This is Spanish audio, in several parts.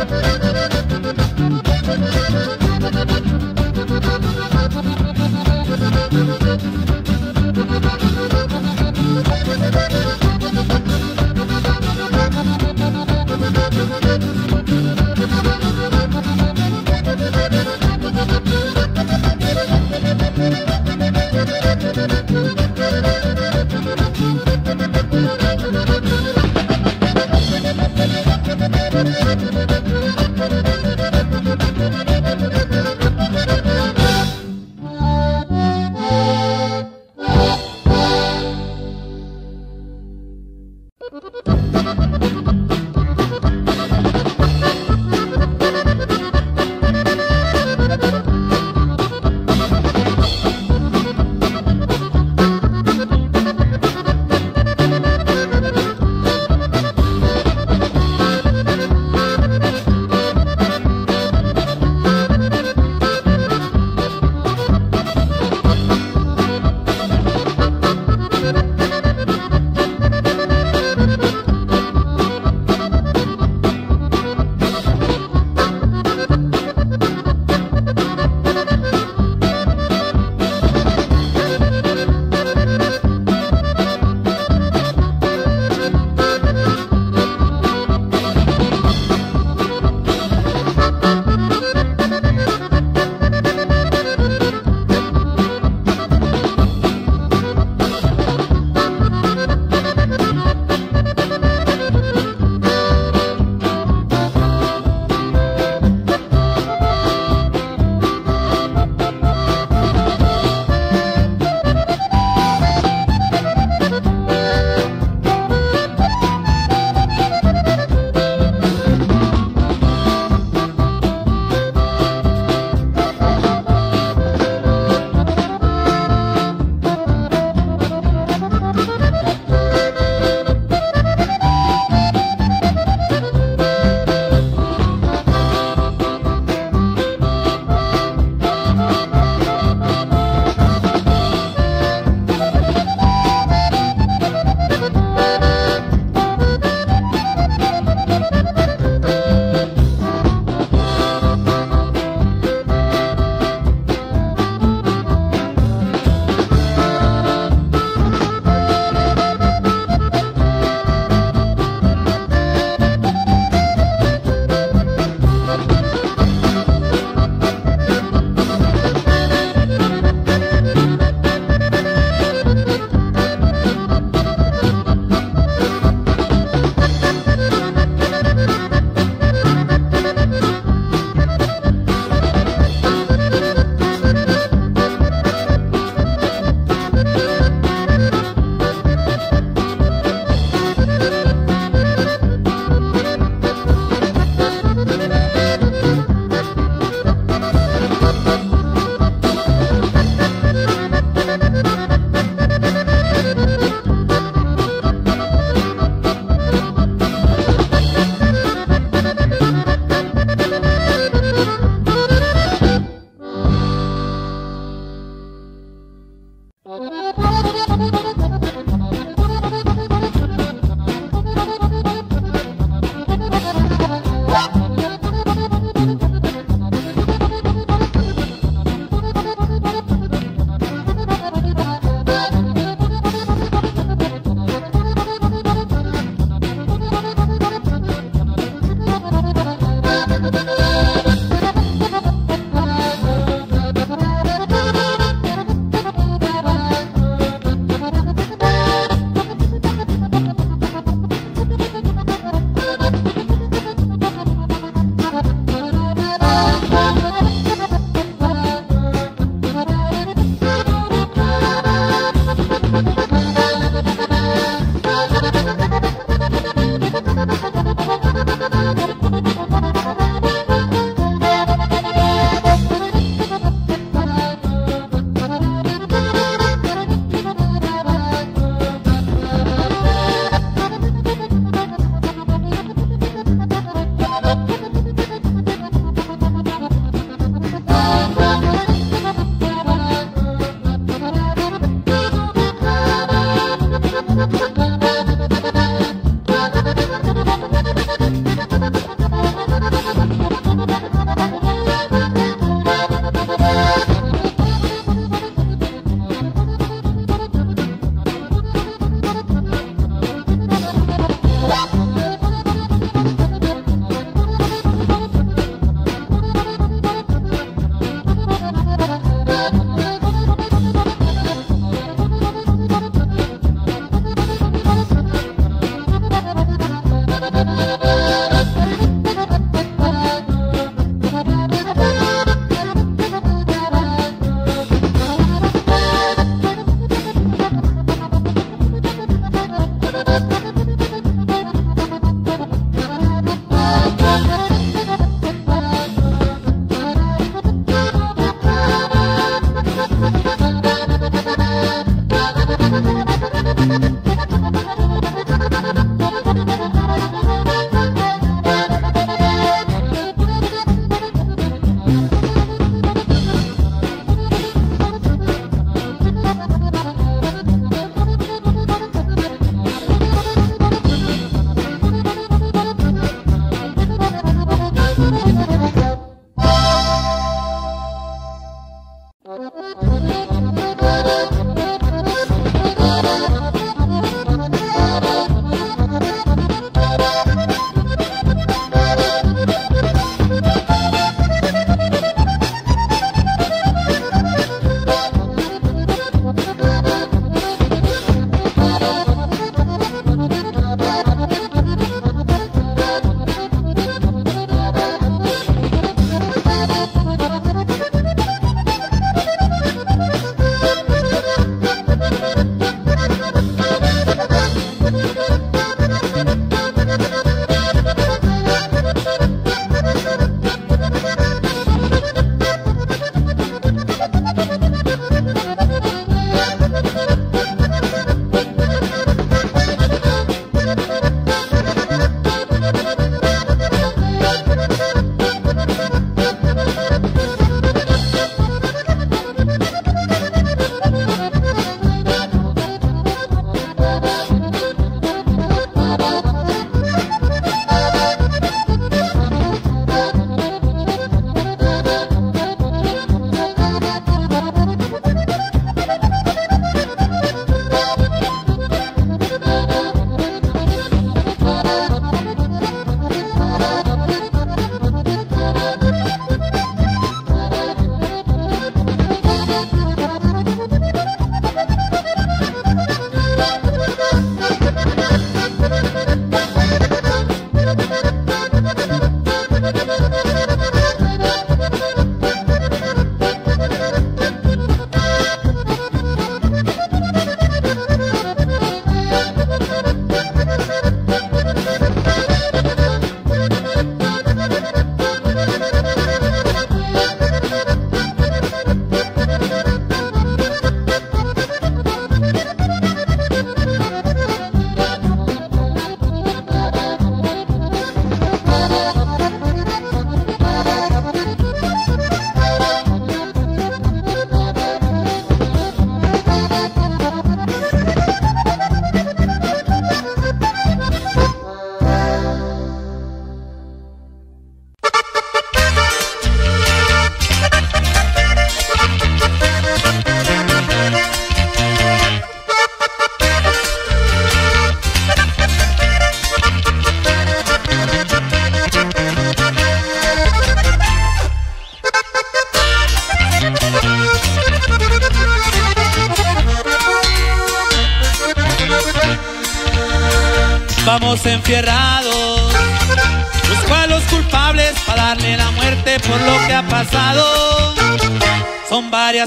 Thank you.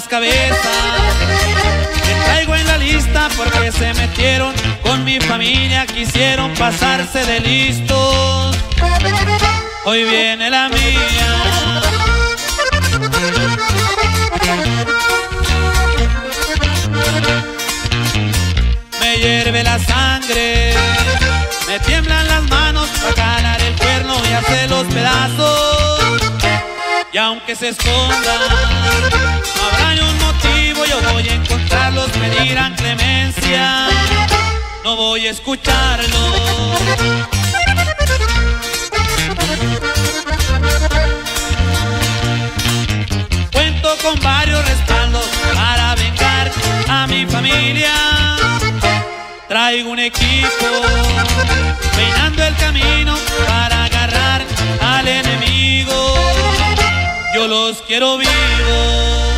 Cabezas que traigo en la lista porque se metieron con mi familia, quisieron pasarse de listos. Hoy viene la mía. Me hierve la sangre, me tiemblan las manos aunque se escondan, habrá un motivo, yo voy a encontrarlos, me dirán clemencia, no voy a escucharlos. Cuento con varios respaldos para vengar a mi familia. Traigo un equipo peinando el camino para agarrar al enemigo. Los quiero vivos.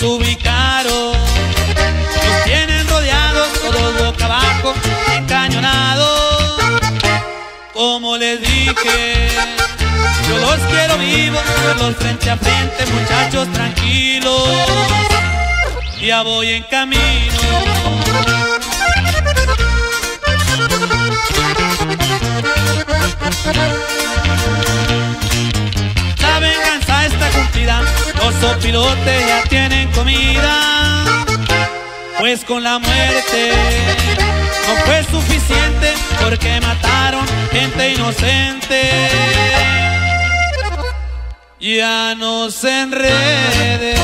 Los ubicaron. Los tienen rodeados, todos boca abajo, encañonados. Como les dije, yo los quiero vivos, verlos frente a frente, muchachos tranquilos. Ya voy en camino. La venganza está cumplida, los sopilotes ya tienen comida. Pues con la muerte no fue suficiente porque mataron gente inocente. Ya no se enreden.